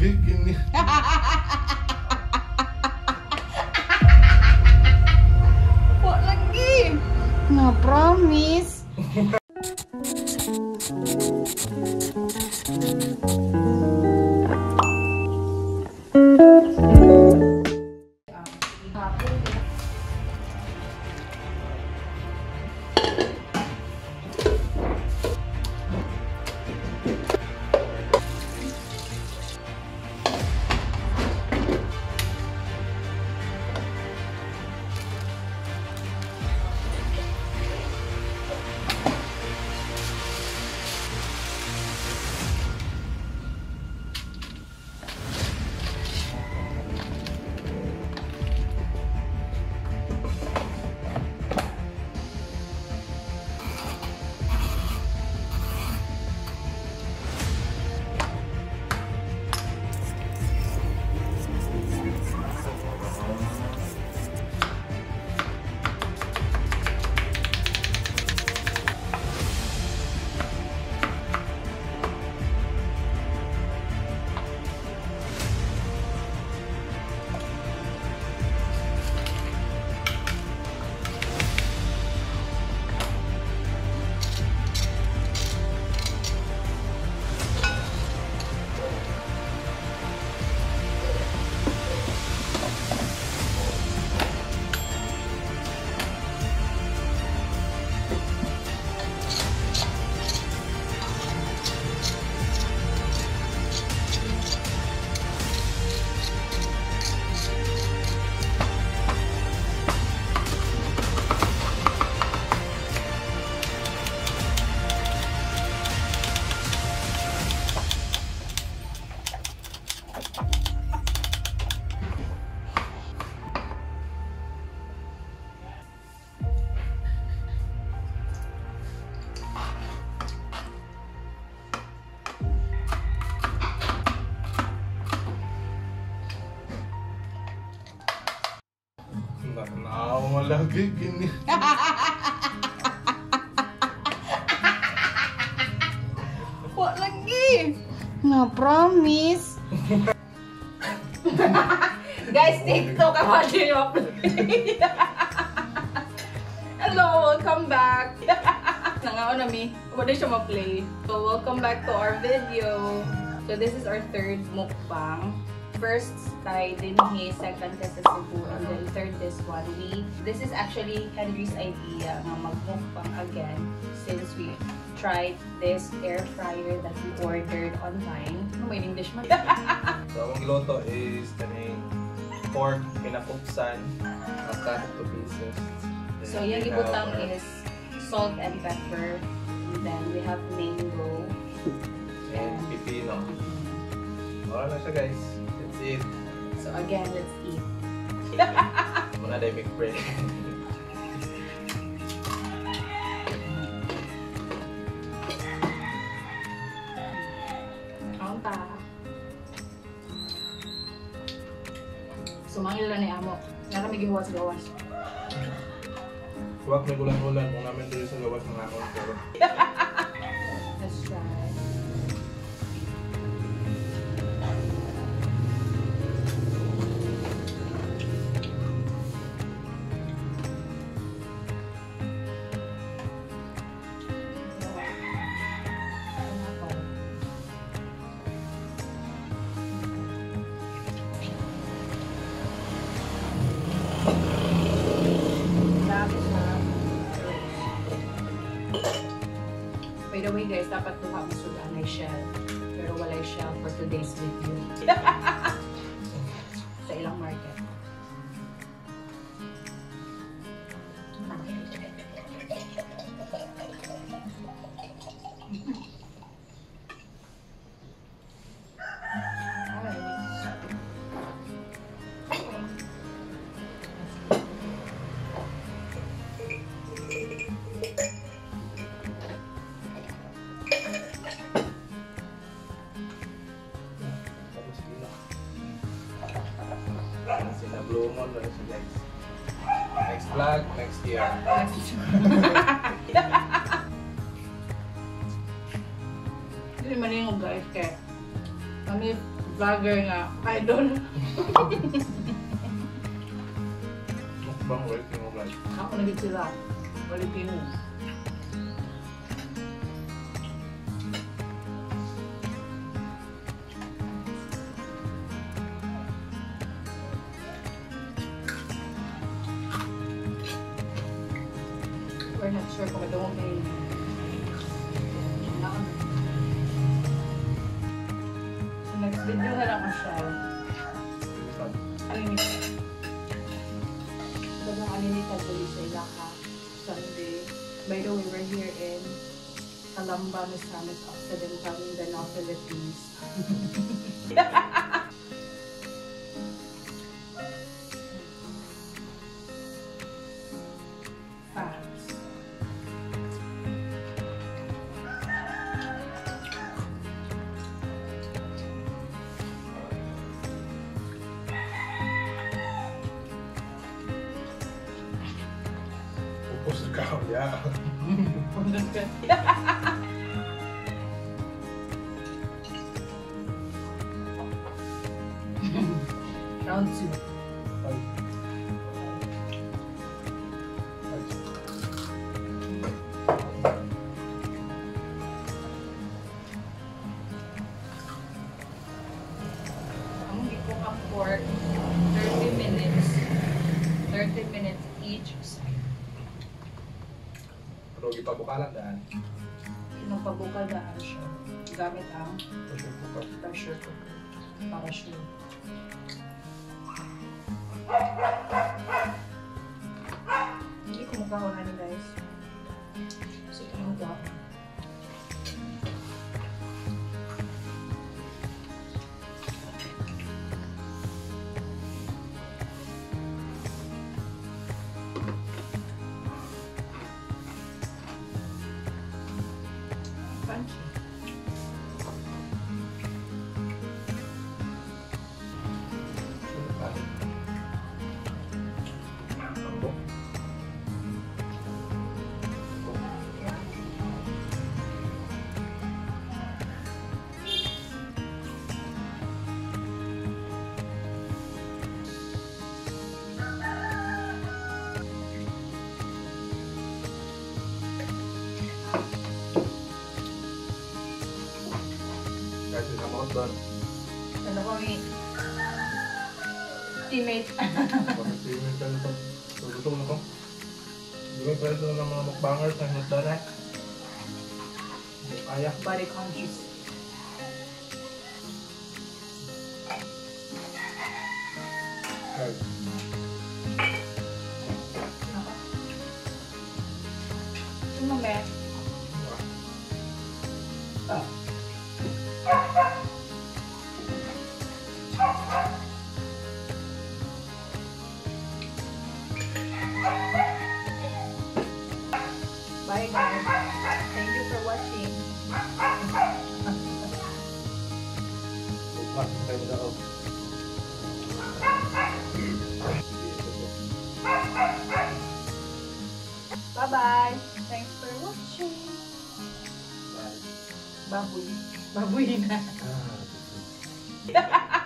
lagi kini. Po lagi. Na promise. Kini. Po lagi. Na promise. Guys, TikTok ako din Hello, welcome back. Nangaon na mi. Wala siya ma-play. So, welcome back to our video. So, this is our third mukbang. First, kay Dinhe, second kay sa Cebu, and then third this one. We, this is actually Henry's idea na magmukbang again since we tried this air fryer that we ordered online. Ano mo in English man? So, ang loto is kaning pork pinapuksan, cut to pieces. So, yung ibutang is salt and pepper. And then we have mango. and pipino. Wala na siya guys. It. So again, let's eat. Muna tayo make. Kaunta. Sumangil na ni Amo. Naramig gihuwas sa gawas. Huwag may gulan-gulan kung namin dito sa gawas ng akon. Pero the way guys, dapat tuha mo sudanay shell. Pero walay shell for today's video. sa ilang market. Sinablumon na siya guys. Next vlog, next year. Hindi man yung guys kaya kami Vlogger nga. Idol. Mukbang waiting mo guys. Ako naging sila. Filipino. We're not sure kung ito may So next video na lang siya. Unlimited. Talagang unlimited tuloy sa Ilaka. Sunday. By the way, we're here in Calamba, Misamis Occidental, Mindanao, Philippines. out, yeah. Round two. Bye. Pero gipabukalan daan. Pinapabukal daan siya. Gamit ang Pressure cooker. pressure cooker para sure. Hindi ko magkakawa ni guys. Kasi ano ba? Doon. Ano ko ni teammate. Bakit streaming ka nito? Gusto mo to? Di ba pwede ng mga mukbangers na hinusdan eh? Hindi ko kaya. Body conscious. Mo kayo. Bye-bye. Thanks for watching. Bye. Baboy. Baboy na. Ah.